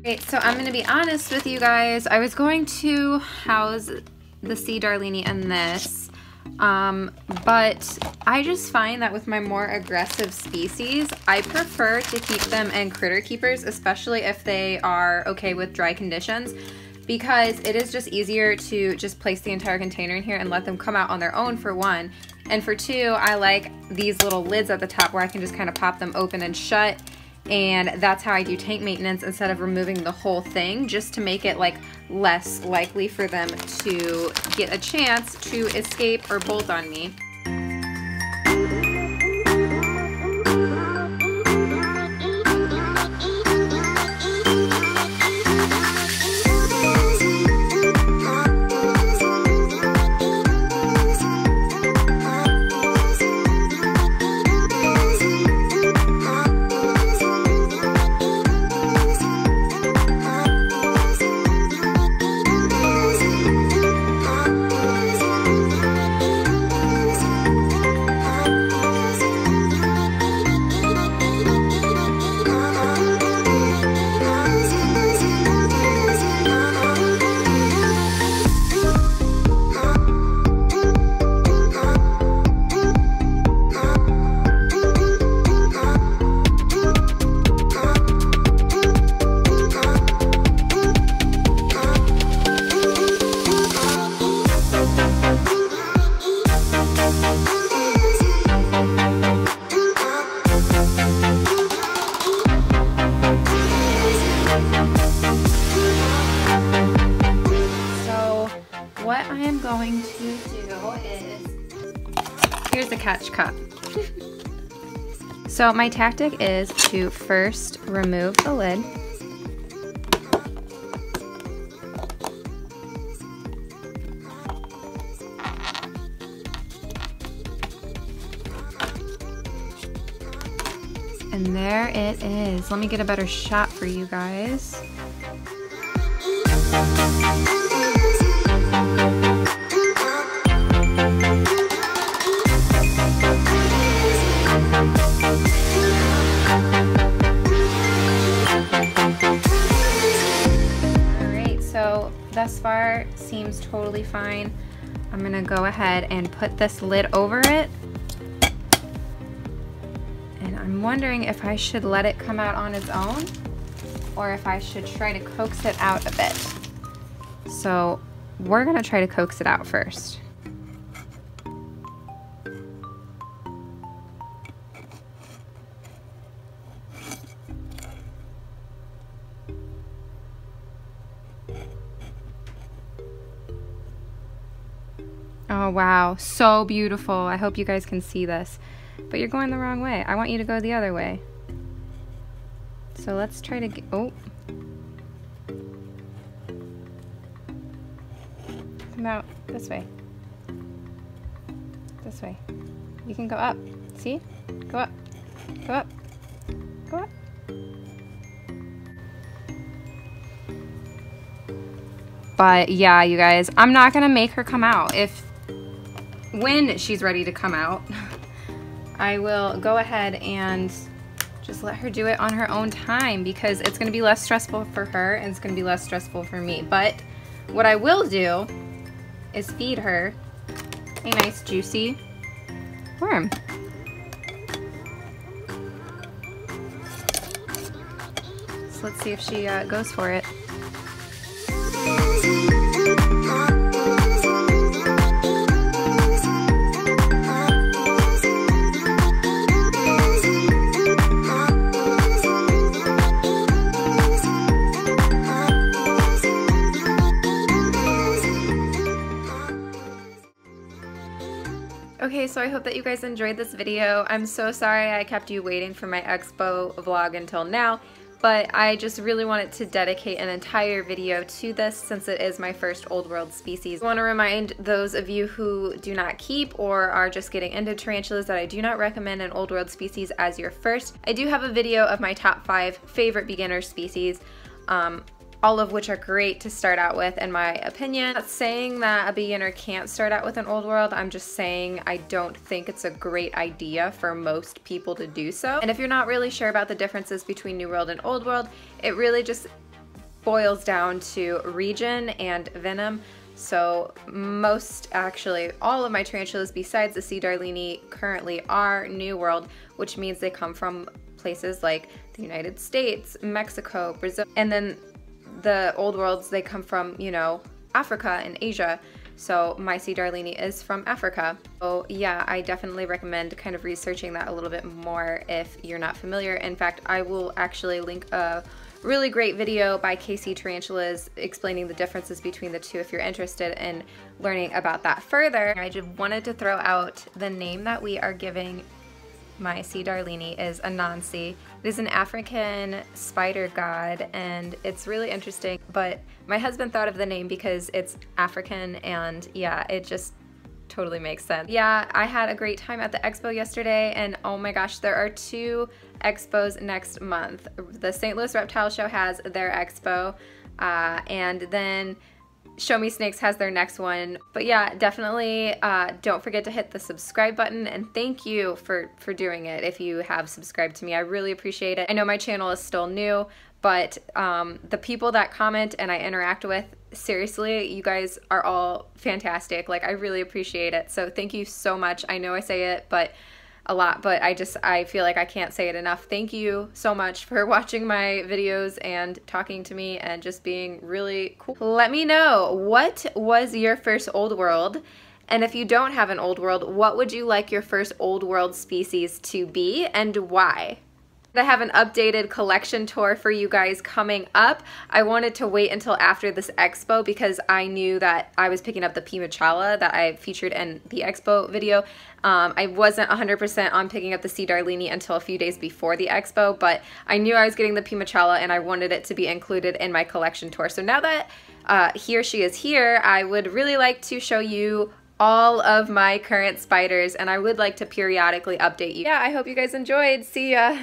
Okay, so I'm gonna be honest with you guys. I was going to house the C. darlingi in this, um, but I just find that with my more aggressive species, I prefer to keep them in critter keepers, especially if they are okay with dry conditions because it is just easier to just place the entire container in here and let them come out on their own for one. And for two, I like these little lids at the top where I can just kind of pop them open and shut. And that's how I do tank maintenance instead of removing the whole thing just to make it like less likely for them to get a chance to escape or bolt on me. Catch cup. so my tactic is to first remove the lid. And there it is. Let me get a better shot for you guys. Thus far seems totally fine. I'm gonna go ahead and put this lid over it. And I'm wondering if I should let it come out on its own or if I should try to coax it out a bit. So we're gonna try to coax it out first. Oh, wow. So beautiful. I hope you guys can see this. But you're going the wrong way. I want you to go the other way. So let's try to get... Oh. Come out this way. This way. You can go up. See? Go up. Go up. Go up. But yeah, you guys, I'm not going to make her come out. If when she's ready to come out, I will go ahead and just let her do it on her own time because it's gonna be less stressful for her and it's gonna be less stressful for me. But what I will do is feed her a nice juicy worm. So let's see if she uh, goes for it. So I hope that you guys enjoyed this video. I'm so sorry I kept you waiting for my expo vlog until now, but I just really wanted to dedicate an entire video to this since it is my first old world species. I want to remind those of you who do not keep or are just getting into tarantulas that I do not recommend an old world species as your first. I do have a video of my top five favorite beginner species. Um, all of which are great to start out with in my opinion. Not saying that a beginner can't start out with an old world, I'm just saying I don't think it's a great idea for most people to do so. And if you're not really sure about the differences between new world and old world, it really just boils down to region and venom. So most, actually, all of my tarantulas besides the C. darlingi currently are New World, which means they come from places like the United States, Mexico, Brazil, and then the old worlds, they come from, you know, Africa and Asia. So my C. darlingi is from Africa. So yeah, I definitely recommend kind of researching that a little bit more if you're not familiar. In fact, I will actually link a really great video by KC Tarantulas explaining the differences between the two if you're interested in learning about that further. I just wanted to throw out the name that we are giving my C. darlingi is Anansi. It is an African spider god and it's really interesting, but my husband thought of the name because it's African and yeah, it just totally makes sense. Yeah, I had a great time at the expo yesterday and oh my gosh, there are two expos next month. The St. Louis Reptile Show has their expo uh, and then Show Me Snakes has their next one. But yeah, definitely uh, don't forget to hit the subscribe button and thank you for, for doing it if you have subscribed to me. I really appreciate it. I know my channel is still new, but um, the people that comment and I interact with, seriously, you guys are all fantastic. Like, I really appreciate it. So thank you so much. I know I say it, but a lot, but I just, I feel like I can't say it enough. Thank you so much for watching my videos and talking to me and just being really cool. Let me know, what was your first old world? And if you don't have an old world, what would you like your first old world species to be and why? I have an updated collection tour for you guys coming up. I wanted to wait until after this expo because I knew that I was picking up the P. machala that I featured in the expo video. Um, I wasn't 100% on picking up the C. darlingi until a few days before the expo, but I knew I was getting the P. machala and I wanted it to be included in my collection tour. So now that uh, here she is here, I would really like to show you all of my current spiders and I would like to periodically update you. Yeah, I hope you guys enjoyed. See ya!